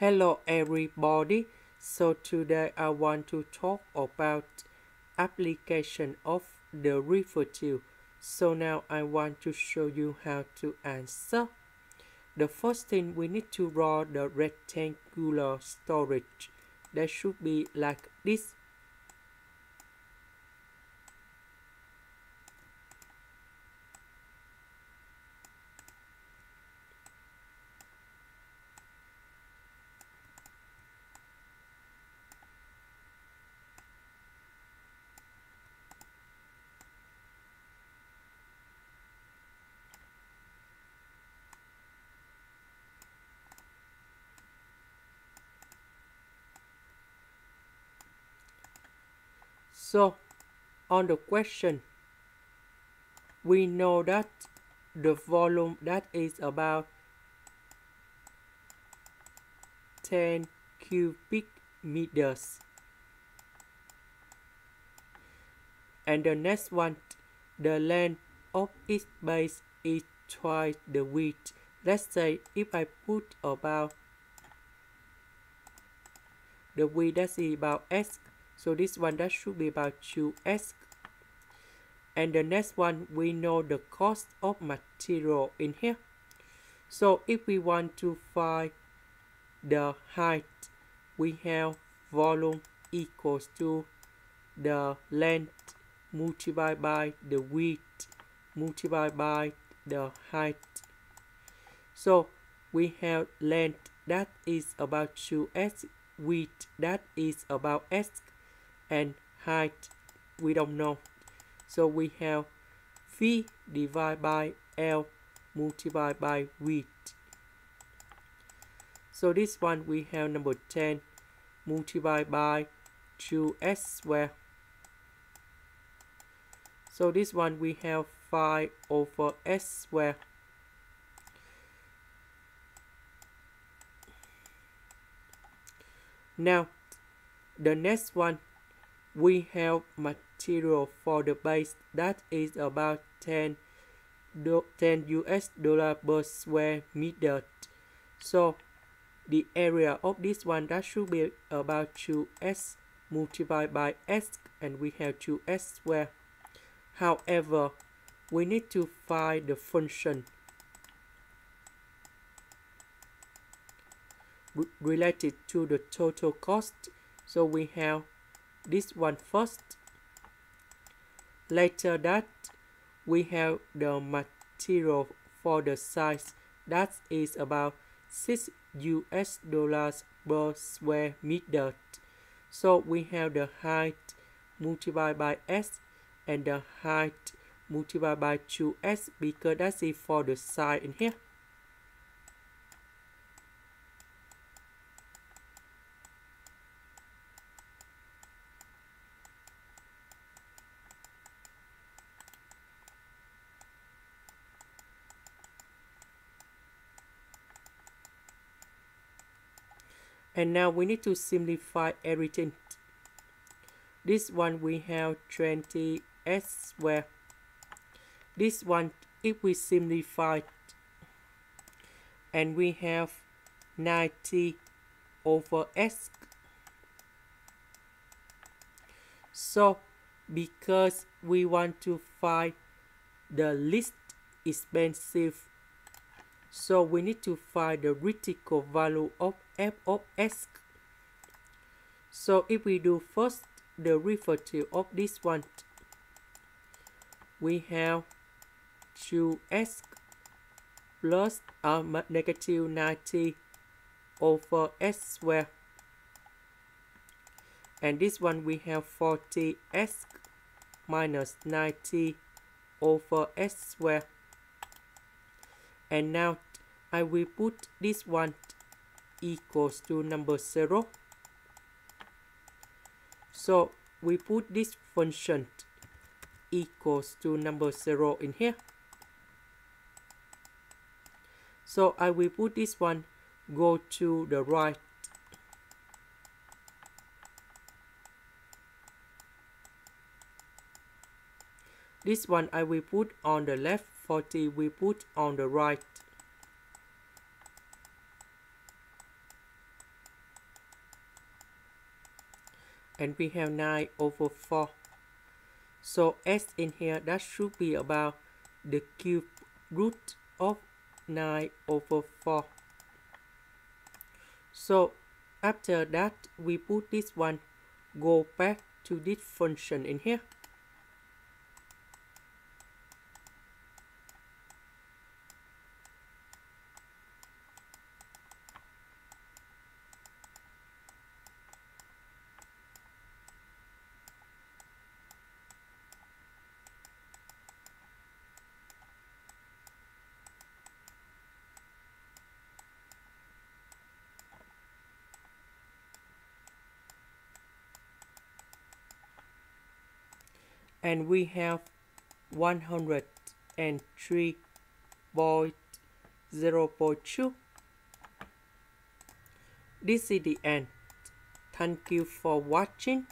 Hello everybody. So today I want to talk about application of the derivative. So now I want to show you how to answer. The first thing we need to draw the rectangular storage. That should be like this So, on the question, we know that the volume that is about 10 cubic meters. And the next one, the length of its base is twice the width. Let's say if I put about the width that's about s so this one that should be about 2s. And the next one, we know the cost of material in here. So if we want to find the height, we have volume equals to the length multiplied by the width multiplied by the height. So we have length that is about 2s, width that is about s, and height we don't know. So we have v divided by l multiplied by width. So this one we have number 10 multiplied by 2s squared so this one we have 5 over s squared now the next one we have material for the base that is about 10 10 US dollar per square meter. So the area of this one that should be about 2s multiplied by s and we have 2s square. However, we need to find the function related to the total cost. So we have this one first. Later that we have the material for the size that is about 6 US dollars per square meter. So we have the height multiplied by s and the height multiplied by 2s because that's it for the side in here and now we need to simplify everything. This one we have 20 s squared this one if we simplify and we have 90 over s. So because we want to find the least expensive so we need to find the critical value of f of s. So if we do first the derivative of this one, we have 2s plus uh, negative 90 over s squared. And this one we have 40s minus 90 over s squared and now I will put this one equals to number 0 so we put this function equals to number 0 in here. So I will put this one go to the right This one I will put on the left, 40 we put on the right. And we have 9 over 4. So S in here that should be about the cube root of 9 over 4. So after that we put this one go back to this function in here and we have 103.0.2 this is the end. Thank you for watching